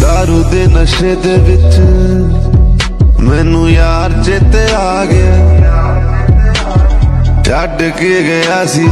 ਦਾਰੂ ਦੇ ਨਸ਼ੇ ਦੇ ਵਿੱਚ ਮੈਨੂੰ ਯਾਰ ਚੇਤੇ ਆ ਗਿਆ ਛੱਡ ਕੇ ਗਿਆ ਸੀ